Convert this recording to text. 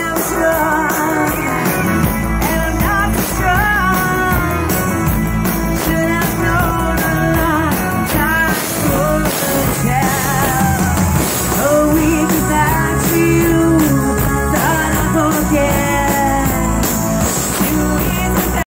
am sure.